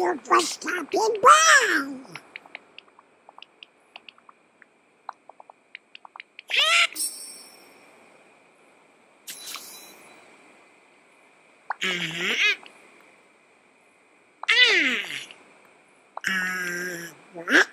you for stopping by. Uh-huh. Ah. Uh, what?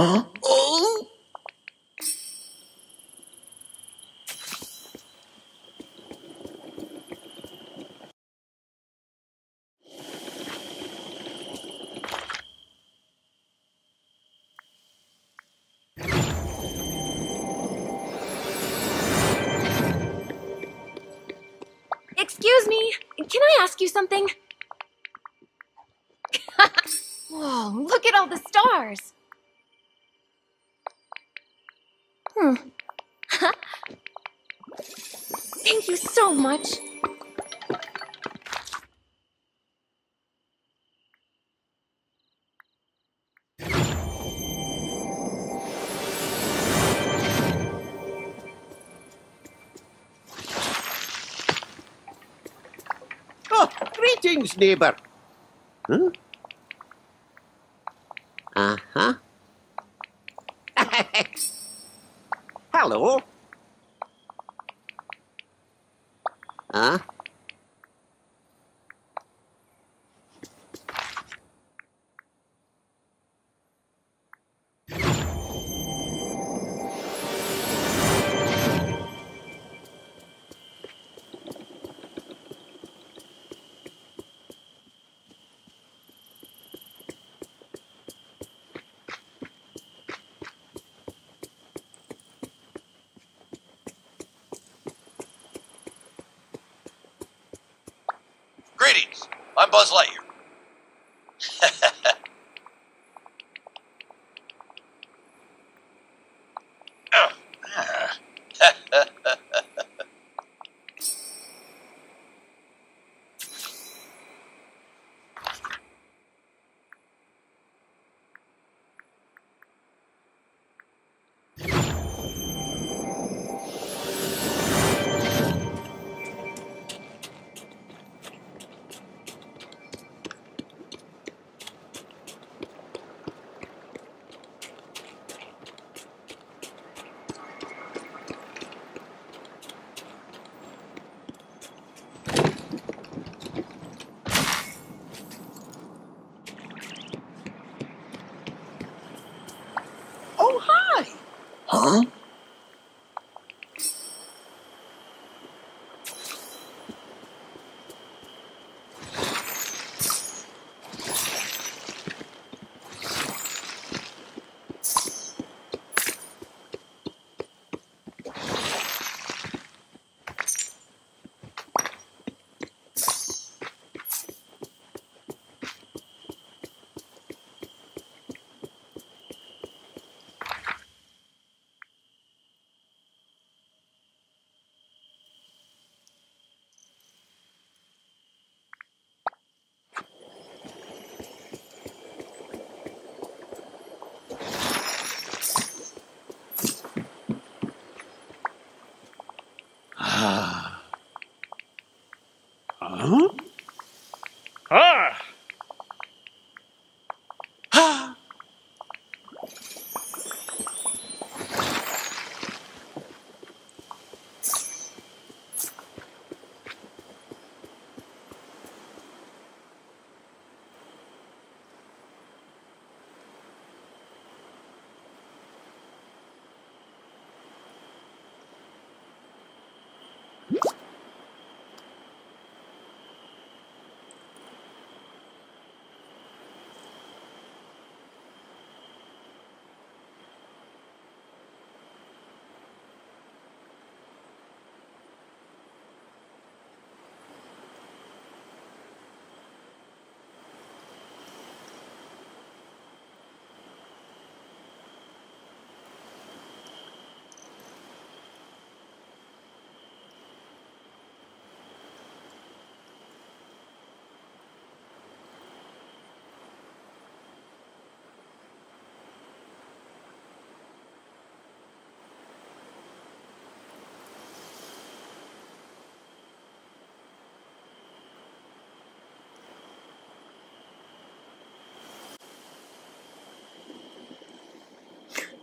Huh? Excuse me, can I ask you something? Whoa, look at all the stars. Hmm. Thank you so much. Oh, greetings, neighbor. Huh? Uh-huh. Hello. Huh? Buzz Lightyear. Oh, hi. Huh? Ah. Huh? Ah!